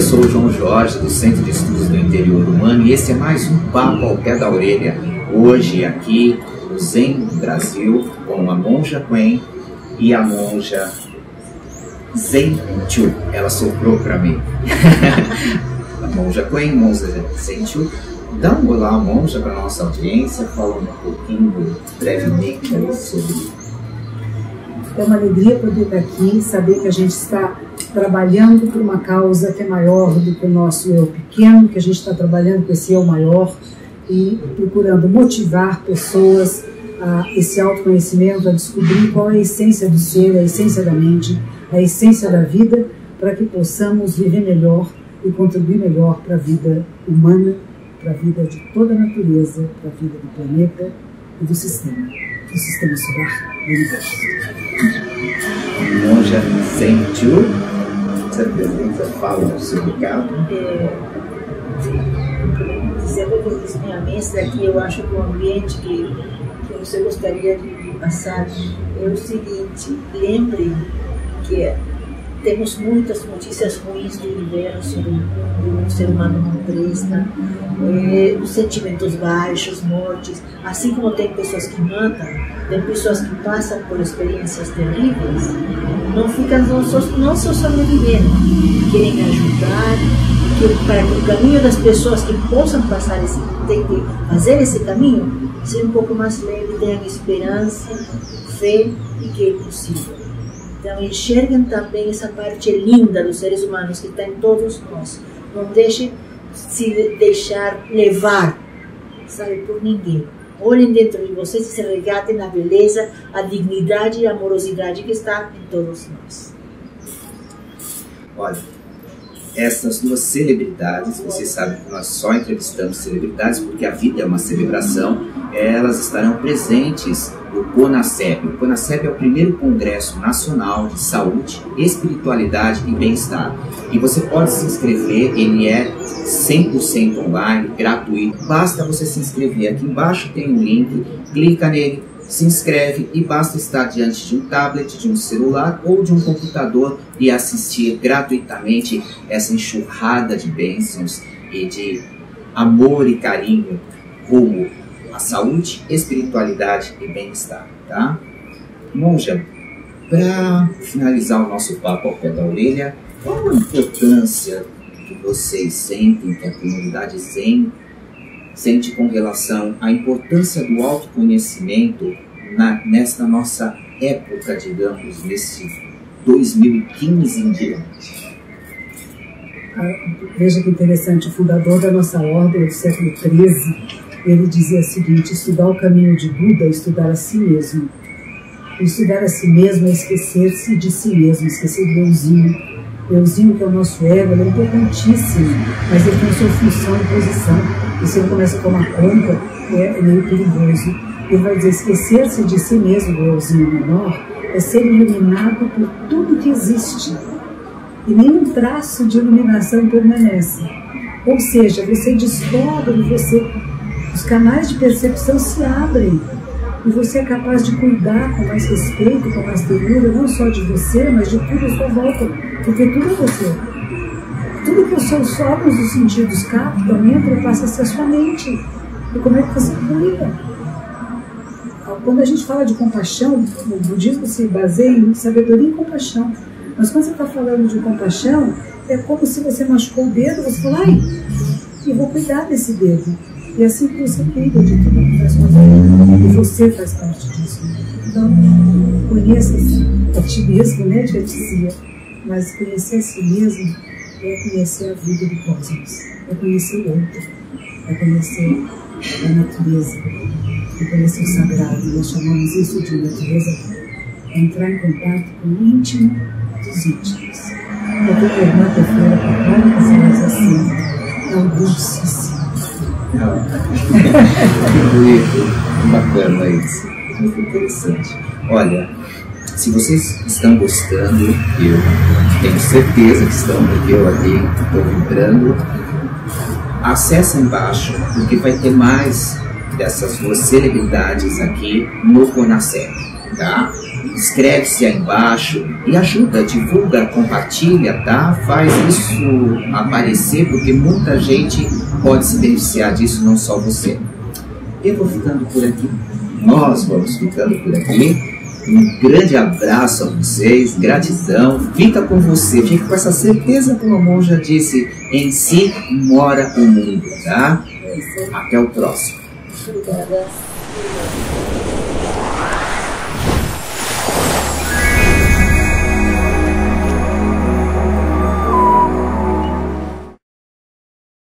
João Jorge, do Centro de Estudos do Interior Humano, e esse é mais um Papo ao Pé da Orelha. Hoje, aqui no Zen Brasil, com a monja Quen e a monja Zen Chu. Ela soprou para mim. a monja Quen, monja Zen Chu. Dá um olá, monja, para nossa audiência, fala um pouquinho brevemente sobre é uma alegria poder estar aqui, saber que a gente está trabalhando por uma causa que é maior do que o nosso eu pequeno, que a gente está trabalhando com esse eu maior e procurando motivar pessoas a esse autoconhecimento, a descobrir qual é a essência do ser, a essência da mente, a essência da vida, para que possamos viver melhor e contribuir melhor para a vida humana, para a vida de toda a natureza, para a vida do planeta e do sistema, do sistema solar do universo. Monja sentiu, se apresenta, fala o seu recado. É, dizendo que eu minha mesa aqui, eu acho que o ambiente que, que você gostaria de passar é o seguinte: lembre que temos muitas notícias ruins do universo, do ser humano não presta, é, os sentimentos baixos, mortes. Assim como tem pessoas que matam, tem pessoas que passam por experiências terríveis, não ficam não só, não só sobrevivendo, querem ajudar, que, para que o caminho das pessoas que possam passar esse, tem que fazer esse caminho, seja um pouco mais leve, tenham esperança, fé e que é possível. Então, enxerguem também essa parte linda dos seres humanos que está em todos nós. Não deixem se deixar levar, sabe, por ninguém. Olhem dentro de vocês e se regatem na beleza, a dignidade e a amorosidade que está em todos nós. Olha, essas duas celebridades, vocês sabem que nós só entrevistamos celebridades porque a vida é uma celebração, elas estarão presentes no CONACEP. O CONACEP é o primeiro Congresso Nacional de Saúde, Espiritualidade e Bem-Estar. E você pode se inscrever, ele é 100% online, gratuito. Basta você se inscrever. Aqui embaixo tem um link, clica nele, se inscreve e basta estar diante de um tablet, de um celular ou de um computador e assistir gratuitamente essa enxurrada de bênçãos e de amor e carinho rumo à saúde, espiritualidade e bem-estar, tá? Monja, para finalizar o nosso papo ao pé da orelha, qual a importância que vocês sentem, que a comunidade Zen sente com relação à importância do autoconhecimento na, nesta nossa época, digamos, nesse 2015 em diante. Ah, veja que interessante, o fundador da nossa ordem do século XIII, ele dizia o seguinte, estudar o caminho de Buda é estudar a si mesmo. Estudar a si mesmo é esquecer-se de si mesmo, esquecer do euzinho. Euzinho que é o nosso ego, ele é importantíssimo, mas ele tem sua função e posição. E se ele começa a tomar conta, é meio perigoso. Ele vai dizer, esquecer-se de si mesmo, o euzinho menor, é ser iluminado por tudo que existe. E nenhum traço de iluminação permanece. Ou seja, você descobre, você, canais de percepção se abrem. E você é capaz de cuidar com mais respeito, com mais ternura, não só de você, mas de tudo à sua volta. Porque tudo é você. Tudo que os seus órgãos dos sentidos captam, entra, passa a ser a sua mente. E como é que você cuida? Quando a gente fala de compaixão, o budismo se baseia em sabedoria e compaixão. Mas quando você está falando de compaixão, é como se você machucou o dedo, você fala, ai, eu vou cuidar desse dedo. E é assim que você cuida de tudo que faz com vida. E você faz parte disso. Então, conheça-se a ti mesmo, né, Ticia? Mas conhecer a si mesmo é conhecer a vida do cosmos, é conhecer o outro, é conhecer a natureza, e conhecer o sagrado. Nós chamamos isso de natureza é entrar em contato com o íntimo dos íntimos. Eu vou perguntar para a Feira Católica, mas assim, é o dulcíssimo. que bonito, bacana isso, muito interessante. Olha, se vocês estão gostando, eu tenho certeza que estão, porque eu aqui estou vibrando, acessa embaixo, porque vai ter mais dessas celebridades aqui no Conacep, tá? Inscreve-se aí embaixo e ajuda, divulga, compartilha, tá? Faz isso aparecer porque muita gente pode se beneficiar disso, não só você. Eu vou ficando por aqui. Nós vamos ficando por aqui. Um grande abraço a vocês, gratidão. Fica com você, fica com essa certeza, como a monja disse, em si mora o mundo, tá? Até o próximo.